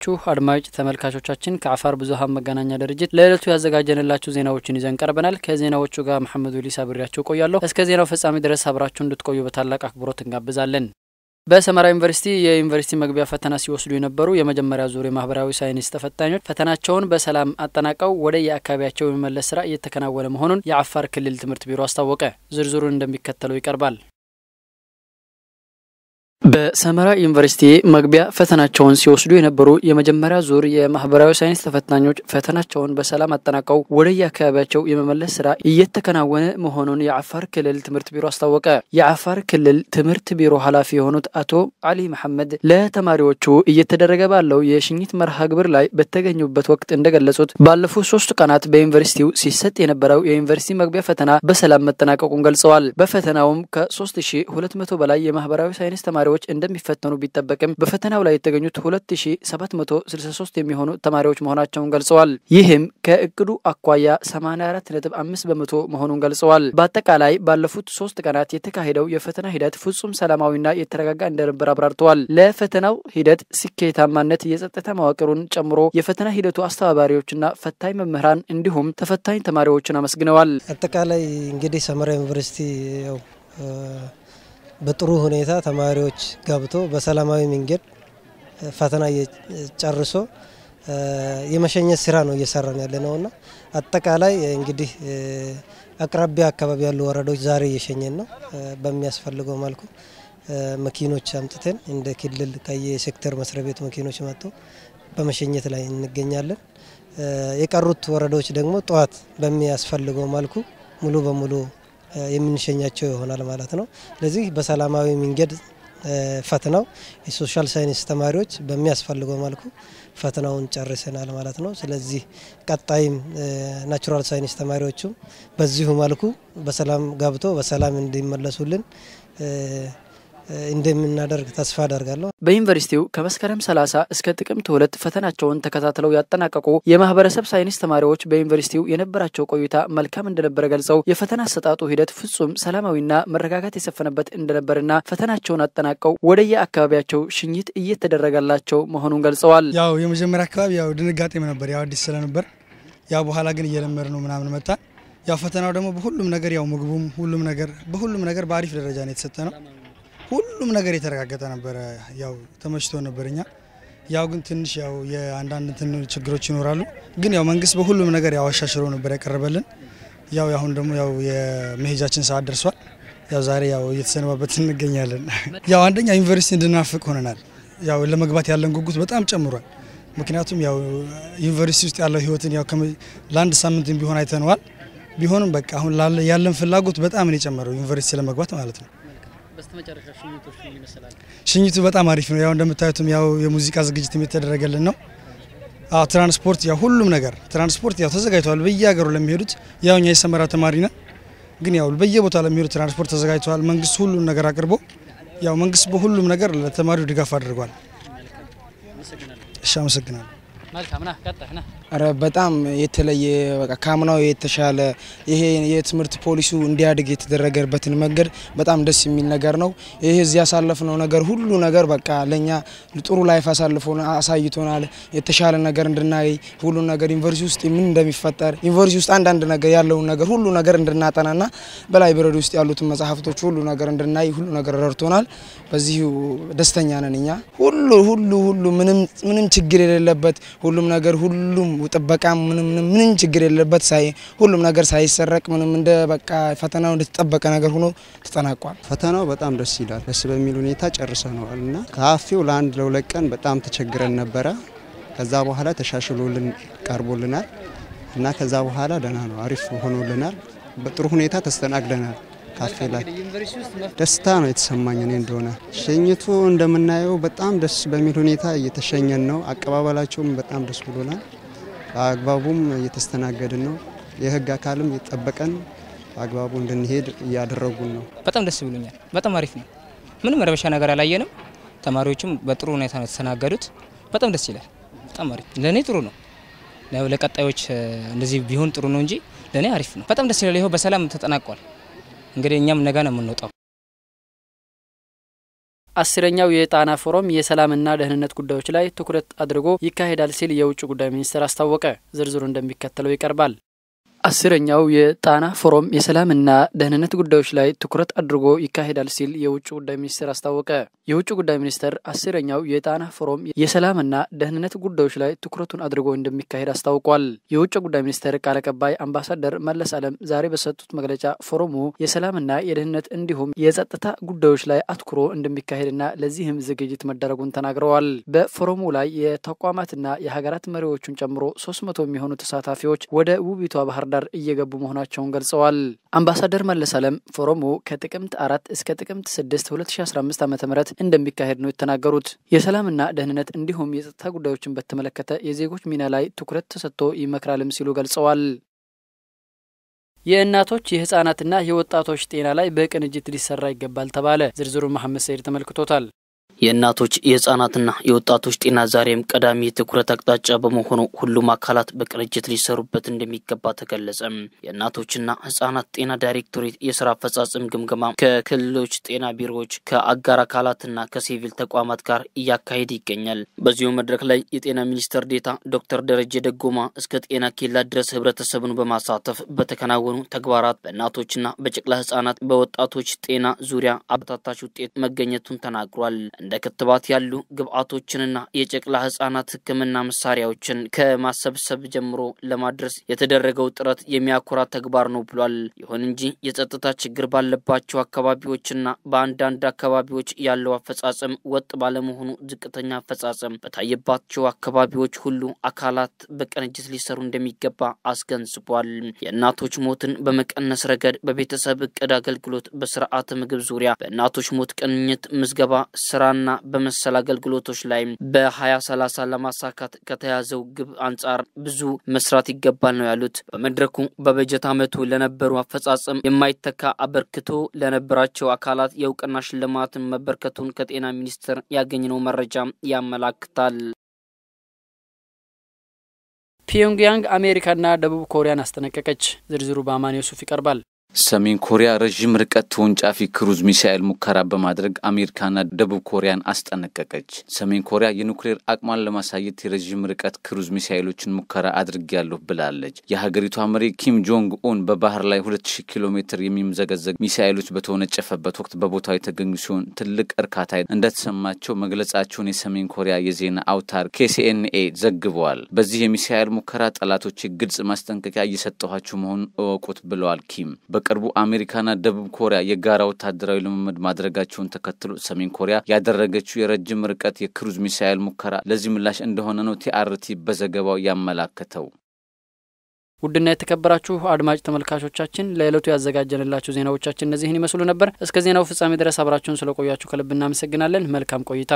ችሁ አድማጭ ተመልካቾቻችን ከአፋር ብዙኃን መገናኛ ድርጅት ለዕለቱ ያዘጋጀንላችሁ ዜናዎችን ይዘን ቀርበናል። ከዜናዎቹ ጋር መሐመድ ወሊስ አብሬያችሁ ቆያለሁ። እስከ ዜናው ፍጻሜ ድረስ አብራችሁ እንድትቆዩ በታላቅ አክብሮት እንጋብዛለን። በሰመራ ዩኒቨርሲቲ የዩኒቨርሲቲ መግቢያ ፈተና ሲወስዱ የነበሩ የመጀመሪያ ዙር የማህበራዊ ሳይንስ ተፈታኞች ፈተናቸውን በሰላም አጠናቀው ወደ የአካባቢያቸው የመመለስ ስራ እየተከናወነ መሆኑን የአፋር ክልል ትምህርት ቢሮ አስታወቀ። ዝርዝሩን እንደሚከተለው ይቀርባል። በሰመራ ዩኒቨርሲቲ መግቢያ ፈተናቸውን ሲወስዱ የነበሩ የመጀመሪያ ዙር የማህበራዊ ሳይንስ ተፈታኞች ፈተናቸውን በሰላም አጠናቀው ወደ የአካባቢያቸው የመመለስ ስራ እየተከናወነ መሆኑን የአፋር ክልል ትምህርት ቢሮ አስታወቀ። የአፋር ክልል ትምህርት ቢሮ ኃላፊ የሆኑት አቶ አሊ መሐመድ ለተማሪዎቹ እየተደረገ ባለው የሽኝት መርሃ ግብር ላይ በተገኙበት ወቅት እንደገለጹት ባለፉት ሶስት ቀናት በዩኒቨርሲቲው ሲሰጥ የነበረው የዩኒቨርሲቲ መግቢያ ፈተና በሰላም መጠናቀቁን ገልጸዋል። በፈተናውም ከ3200 በላይ የማህበራዊ ሳይንስ ተማሪዎች እንደሚፈተኑ ቢጠበቅም በፈተናው ላይ የተገኙት 2763 የሚሆኑ ተማሪዎች መሆናቸውን ገልጸዋል። ይህም ከእቅዱ አኳያ 84.5 በመቶ መሆኑን ገልጸዋል። በአጠቃላይ ባለፉት ሶስት ቀናት የተካሄደው የፈተና ሂደት ፍጹም ሰላማዊና የተረጋጋ እንደነበር አብራርተዋል። ለፈተናው ሂደት ስኬታማነት የጸጥታ መዋቅሩን ጨምሮ የፈተና ሂደቱ አስተባባሪዎችና ፈታኝ መምህራን እንዲሁም ተፈታኝ ተማሪዎችን አመስግነዋል። አጠቃላይ እንግዲህ ሰመራ ዩኒቨርሲቲ በጥሩ ሁኔታ ተማሪዎች ገብቶ በሰላማዊ መንገድ ፈተና ጨርሶ የመሸኘት ስራ ነው እየሰራን ያለ ነውና አጠቃላይ እንግዲህ አቅራቢያ አካባቢ ያሉ ወረዳዎች ዛሬ እየሸኘን ነው። በሚያስፈልገው መልኩ መኪኖች አምጥተን እንደ ክልል ከየሴክተር መስሪያ ቤት መኪኖች መጥቶ በመሸኘት ላይ እንገኛለን። የቀሩት ወረዳዎች ደግሞ ጠዋት በሚያስፈልገው መልኩ ሙሉ በሙሉ የምንሸኛቸው ይሆናል ማለት ነው። ስለዚህ በሰላማዊ መንገድ ፈተናው የ social science ተማሪዎች በሚያስፈልገው መልኩ ፈተናውን ጨርሰናል ማለት ነው። ስለዚህ ቀጣይም natural science ተማሪዎቹም በዚሁ መልኩ በሰላም ገብቶ በሰላም እንዲመለሱልን እንደምናደርግ ተስፋ አደርጋለሁ። በዩኒቨርሲቲው ከመስከረም 30 እስከ ጥቅምት ሁለት ፈተናቸውን ተከታትለው ያጠናቀቁ የማህበረሰብ ሳይንስ ተማሪዎች በዩኒቨርሲቲው የነበራቸው ቆይታ መልካም እንደነበረ ገልጸው የፈተና አሰጣጡ ሂደት ፍጹም ሰላማዊና መረጋጋት የሰፈነበት እንደነበርና ፈተናቸውን አጠናቀው ወደ የአካባቢያቸው ሽኝት እየተደረገላቸው መሆኑን ገልጸዋል። ያው የመጀመሪያ አካባቢ ያው ድንጋጤም ነበር፣ ያው አዲስ ስለነበር ያው በኋላ ግን እየለመድ ነው ምናምን መጣ። ያው ፈተናው ደግሞ በሁሉም ነገር ያው ምግቡም ሁሉም ነገር በሁሉም ነገር በአሪፍ ደረጃ ነው የተሰጠ ነው። ሁሉም ነገር የተረጋገጠ ነበረ። ያው ተመችቶ ነበር። እኛ ያው ግን ትንሽ ያው የአንዳንድ እንትን ችግሮች ይኖራሉ። ግን ያው መንግስት በሁሉም ነገር ያው አሻሽሎ ነበር ያቀረበልን። ያው አሁን ደግሞ ያው የመሄጃችን ሰዓት ደርሷል። ያው ዛሬ ያው እየተሰነባበት እንገኛለን። ያው አንደኛ ዩኒቨርሲቲ እንድናፍቅ ሆነናል። ያው ለመግባት ያለን ጉጉት በጣም ጨምሯል። ምክንያቱም ያው ዩኒቨርሲቲ ውስጥ ያለው ህይወትን ያው ለአንድ ሳምንት ቢሆን አይተነዋል። ቢሆንም በቃ አሁን ያለን ፍላጎት በጣም ነው የጨመረው ዩኒቨርሲቲ ለመግባት ማለት ነው። ሽኝቱ በጣም አሪፍ ነው። ያው እንደምታዩትም ያው የሙዚቃ ዝግጅት የተደረገልን ነው። አዎ ትራንስፖርት፣ ያው ሁሉም ነገር ትራንስፖርት ያው ተዘጋጅተዋል። በየሀገሩ ለሚሄዱት ያው እኛ የሰመራ ተማሪ ነን፣ ግን ያው በየቦታው ለሚሄዱት ትራንስፖርት ተዘጋጅተዋል። መንግስት ሁሉም ነገር አቅርቦ ያው መንግስት በሁሉም ነገር ለተማሪው ድጋፍ አድርጓል። እሺ፣ አመሰግናለሁ። ኧረ በጣም የተለየ በቃ ካምናው የተሻለ ይሄ የትምህርት ፖሊሲው እንዲያድግ የተደረገበትን መንገድ በጣም ደስ የሚል ነገር ነው። ይሄ እዚህ ያሳለፍነው ነገር ሁሉ ነገር በቃ ለእኛ ጥሩ life አሳልፎ አሳይቶናል። የተሻለ ነገር እንድናይ ሁሉ ነገር ዩኒቨርሲቲ ውስጥ ምን እንደሚፈጠር ዩኒቨርሲቲ ውስጥ አንዳንድ ነገር ያለውን ነገር ሁሉ ነገር እንድናጠናና በላይብረሪ ውስጥ ያሉትን መጽሐፍቶች ሁሉ ነገር እንድናይ ሁሉ ነገር ረድቶናል። በዚሁ ደስተኛ ነን እኛ ሁሉ ሁሉ ሁሉ ምንም ችግር የሌለበት ሁሉም ነገር ሁሉም ጥበቃ ምንም ምንም ችግር የሌለበት ሳይ ሁሉም ነገር ሳይሰረቅ ምንም እንደ በቃ ፈተናው እንደተጠበቀ ነገር ሆኖ ተጠናቋል። ፈተናው በጣም ደስ ይላል። ደስ በሚል ሁኔታ ጨርሰነዋል እና ከሀፊው ለአንድ ለሁለት ቀን በጣም ተቸግረን ነበረ። ከዛ በኋላ ተሻሽሎልን ቀርቦልናል እና ከዛ በኋላ ደህና ነው፣ አሪፍ ሆኖልናል። በጥሩ ሁኔታ ተስተናግደናል። ካፌ ላይ ደስታ ነው የተሰማኝ እኔ እንደሆነ። ሸኝቱ እንደምናየው በጣም ደስ በሚል ሁኔታ እየተሸኘን ነው። አቀባበላቸውም በጣም ደስ ብሎናል። በአግባቡም እየተስተናገድን ነው። የህግ አካልም እየጠበቀን በአግባቡ እንድንሄድ እያደረጉን ነው። በጣም ደስ ብሎኛል። በጣም አሪፍ ነው። ምንም ረበሻ ነገር አላየንም። ተማሪዎችም በጥሩ ሁኔታ ነው የተስተናገዱት። በጣም ደስ ይላል። በጣም አሪፍ ለእኔ ጥሩ ነው። ለቀጣዮች እንደዚህ ቢሆን ጥሩ ነው እንጂ ለእኔ አሪፍ ነው። በጣም ደስ ይላል። ይኸው በሰላም ተጠናቋል። እንግዲህ እኛም ነገ ነው የምንወጣው። አስረኛው የጣና ፎረም የሰላምና ደህንነት ጉዳዮች ላይ ትኩረት አድርጎ ይካሄዳል ሲል የውጭ ጉዳይ ሚኒስቴር አስታወቀ። ዝርዝሩ እንደሚከተለው ይቀርባል። አስረኛው የጣና ፎረም የሰላምና ደህንነት ጉዳዮች ላይ ትኩረት አድርጎ ይካሄዳል ሲል የውጭ ጉዳይ ሚኒስቴር አስታወቀ። የውጭ ጉዳይ ሚኒስቴር አስረኛው የጣና ፎረም የሰላምና ደህንነት ጉዳዮች ላይ ትኩረቱን አድርጎ እንደሚካሄድ አስታውቋል። የውጭ ጉዳይ ሚኒስቴር ቃል አቀባይ አምባሳደር መለስ አለም ዛሬ በሰጡት መግለጫ ፎረሙ የሰላምና የደህንነት እንዲሁም የጸጥታ ጉዳዮች ላይ አትኩሮ እንደሚካሄድና ለዚህም ዝግጅት መደረጉን ተናግረዋል። በፎረሙ ላይ የተቋማትና የሀገራት መሪዎቹን ጨምሮ ሶስት መቶ የሚሆኑ ተሳታፊዎች ወደ ውቢቷ ባህር ዳር እየገቡ መሆናቸውን ገልጸዋል። አምባሳደር መለስ አለም ፎረሙ ከጥቅምት አራት እስከ ጥቅምት ስድስት ሁለት ሺ አስራ አምስት ዓመተ ምህረት እንደሚካሄድ ነው የተናገሩት። የሰላምና ደህንነት እንዲሁም የጸጥታ ጉዳዮችን በተመለከተ የዜጎች ሚና ላይ ትኩረት ተሰጥቶ ይመክራልም ሲሉ ገልጸዋል። የእናቶች የህጻናትና የወጣቶች ጤና ላይ በቅንጅት ሊሰራ ይገባል ተባለ። ዝርዝሩን መሐመድ ሰይድ ተመልክቶታል። የእናቶች የህጻናትና የወጣቶች ጤና ዛሬም ቀዳሚ የትኩረት አቅጣጫ በመሆኑ ሁሉም አካላት በቅንጅት ሊሰሩበት እንደሚገባ ተገለጸ። የእናቶችና ህጻናት ጤና ዳይሬክቶሬት የስራ አፈጻጸም ግምገማ ከክልሎች ጤና ቢሮዎች ከአጋር አካላትና ከሲቪል ተቋማት ጋር እያካሄደ ይገኛል። በዚሁ መድረክ ላይ የጤና ሚኒስትር ዴታ ዶክተር ደረጀ ደጎማ እስከ ጤና ኬላ ድረስ ህብረተሰቡን በማሳተፍ በተከናወኑ ተግባራት በእናቶችና በጨቅላ ህጻናት በወጣቶች ጤና ዙሪያ አበረታች ውጤት መገኘቱን ተናግሯል። እንደ ክትባት ያሉ ግብአቶችንና የጨቅላ ህጻናት ሕክምና መሳሪያዎችን ከማሰብሰብ ጀምሮ ለማድረስ የተደረገው ጥረት የሚያኮራ ተግባር ነው ብሏል። ይሁን እንጂ የጸጥታ ችግር ባለባቸው አካባቢዎችና በአንዳንድ አካባቢዎች ያለው አፈጻጸም ወጥ ባለመሆኑ ዝቅተኛ አፈጻጸም በታየባቸው አካባቢዎች ሁሉ አካላት በቅንጅት ሊሰሩ እንደሚገባ አስገንዝቧል። የእናቶች ሞትን በመቀነስ ረገድ በቤተሰብ እቅድ አገልግሎት፣ በስርዓተ ምግብ ዙሪያ በእናቶች ሞት ቅንኝት ምዝገባ ስራና በመሰል አገልግሎቶች ላይ በሀያ ሰላሳ ለማሳካት ከተያዘው ግብ አንጻር ብዙ መስራት ይገባል ነው ያሉት። በመድረኩ በበጀት ዓመቱ ለነበሩ አፈጻጸም የማይተካ አበርክቶ ለነበራቸው አካላት የእውቅና ሽልማትን መበርከቱን ከጤና ሚኒስቴር ያገኘነው መረጃ ያመላክታል። ፒዮንግያንግ አሜሪካና ደቡብ ኮሪያን አስጠነቀቀች። ዝርዝሩ በአማን ዩሱፍ ይቀርባል። ሰሜን ኮሪያ ረዥም ርቀት ተወንጫፊ ክሩዝ ሚሳኤል ሙከራ በማድረግ አሜሪካና ደቡብ ኮሪያን አስጠነቀቀች። ሰሜን ኮሪያ የኑክሌር አቅሟን ለማሳየት የረዥም ርቀት ክሩዝ ሚሳኤሎችን ሙከራ አድርጌያለሁ ብላለች። የሀገሪቷ መሪ ኪም ጆንግ ኡን በባህር ላይ 2000 ኪሎ ሜትር የሚምዘገዘግ ሚሳኤሎች በተወነጨፈበት ወቅት በቦታው የተገኙ ሲሆን ትልቅ እርካታ እንደተሰማቸው መግለጻቸውን የሰሜን ኮሪያ የዜና አውታር ኬሲኤንኤ ዘግበዋል። በዚህ የሚሳኤል ሙከራ ጠላቶች ግልጽ ማስጠንቀቂያ እየሰጠኋችሁ መሆኑን እወቁት ብለዋል ኪም በቅርቡ አሜሪካና ደቡብ ኮሪያ የጋራ ወታደራዊ ልምምድ ማድረጋቸውን ተከትሎ ሰሜን ኮሪያ ያደረገችው የረጅም ርቀት የክሩዝ ሚሳኤል ሙከራ ለዚህ ምላሽ እንደሆነ ነው ቲአርቲ በዘገባው ያመላከተው። ውድና የተከበራችሁ አድማጭ ተመልካቾቻችን ለዕለቱ ያዘጋጀንላችሁ ዜናዎቻችን እነዚህን ይመስሉ ነበር። እስከ ዜናው ፍጻሜ ድረስ አብራችሁን ስለቆያችሁ ከልብ እናመሰግናለን። መልካም ቆይታ